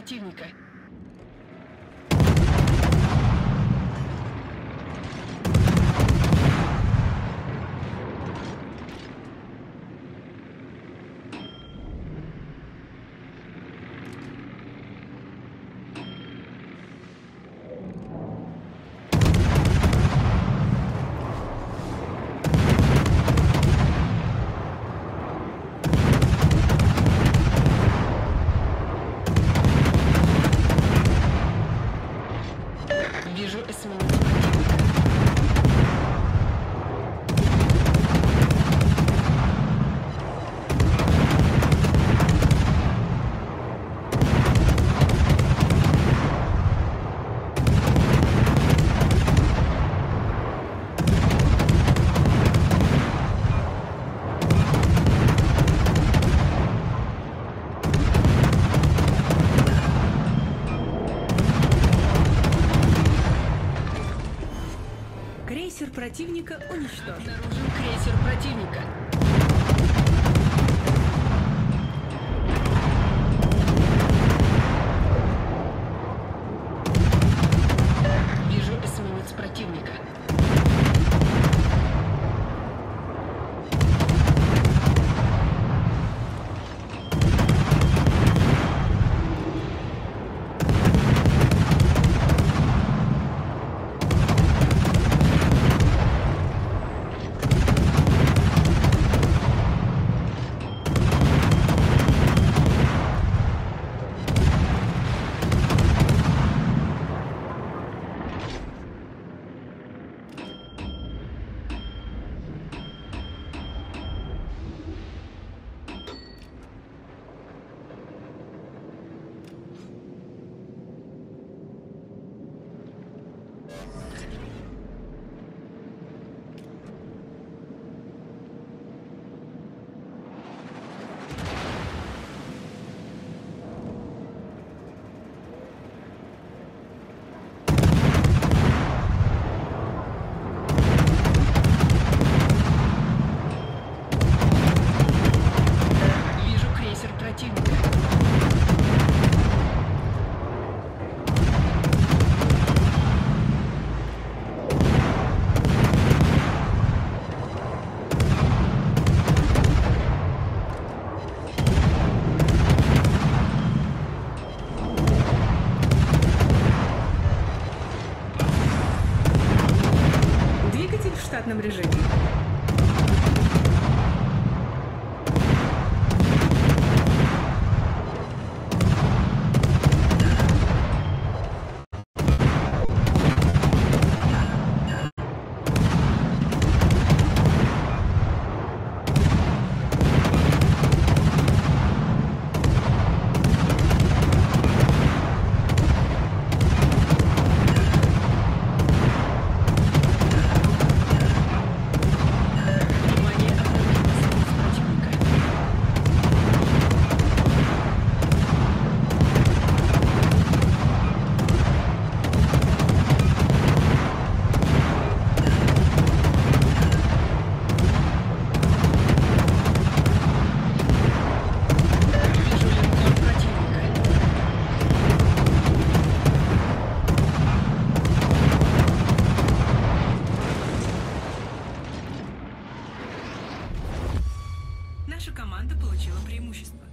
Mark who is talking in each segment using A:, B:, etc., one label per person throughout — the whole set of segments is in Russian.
A: противника.
B: Крейсер противника уничтожен.
A: Обнаружен крейсер противника. наша команда
B: получила преимущество.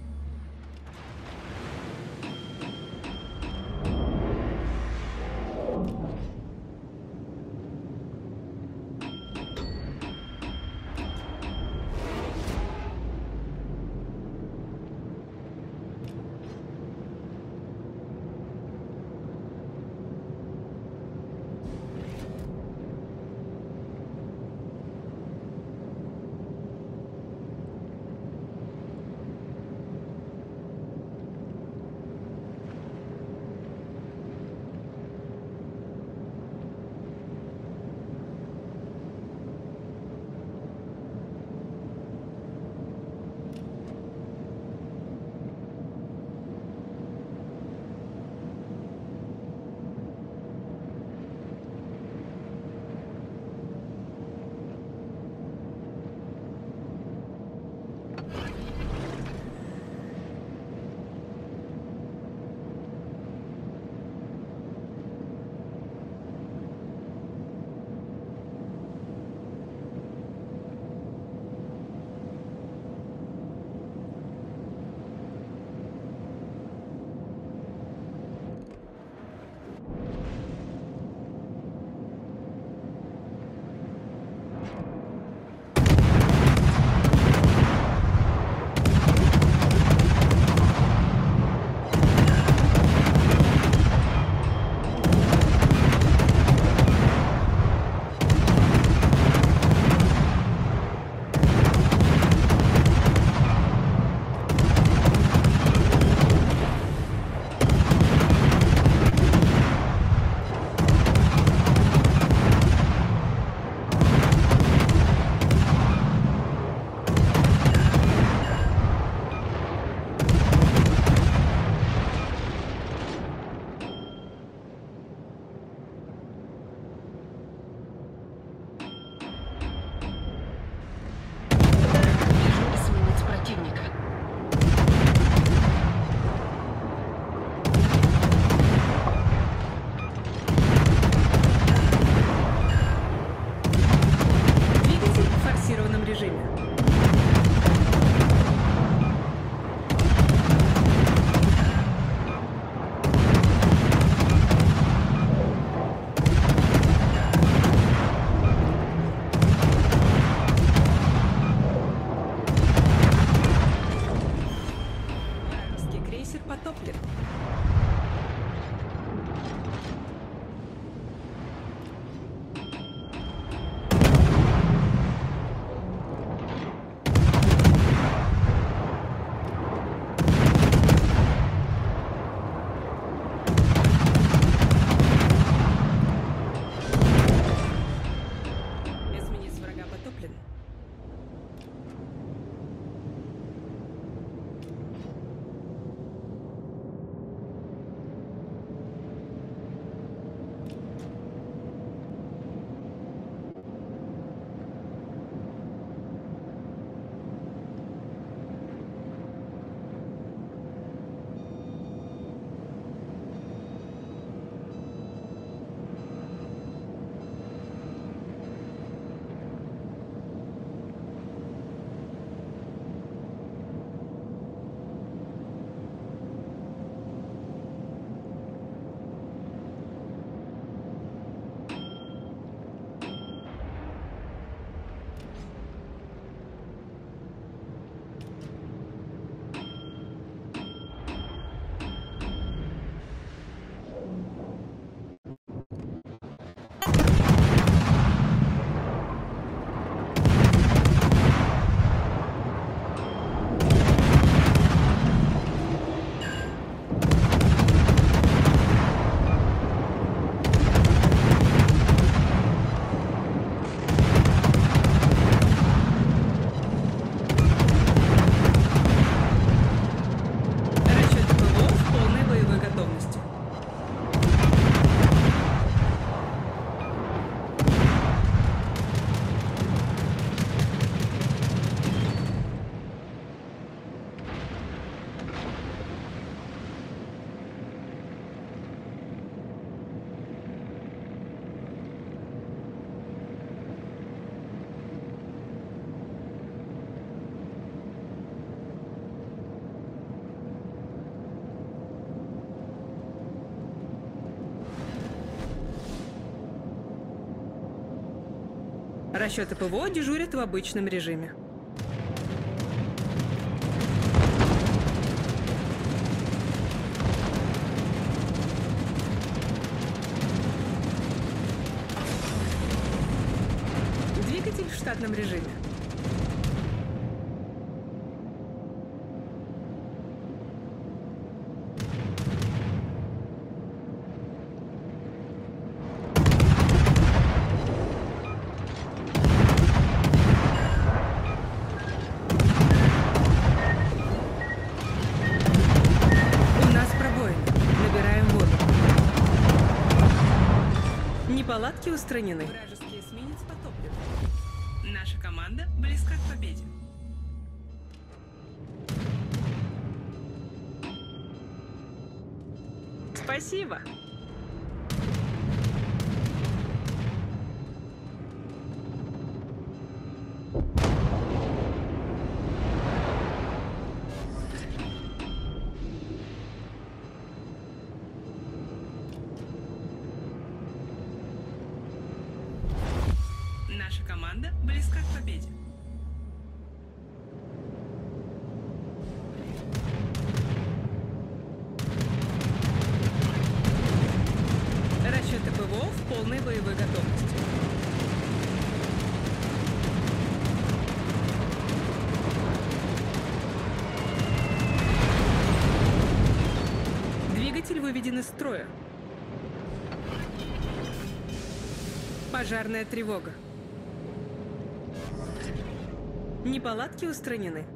A: Расчеты ПВО дежурят в обычном режиме. Двигатель в штатном режиме. Устранены. Вражеский эсминец потоплен. Наша команда близка к победе. Спасибо. Команда близка к победе. Расчеты ПВО в полной боевой готовности. Двигатель выведен из строя. Пожарная тревога. Неполадки устранены.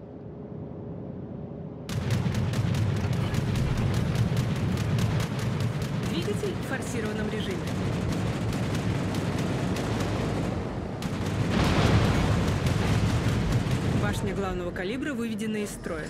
A: Двигатель в форсированном режиме. Башня главного калибра выведена из строя.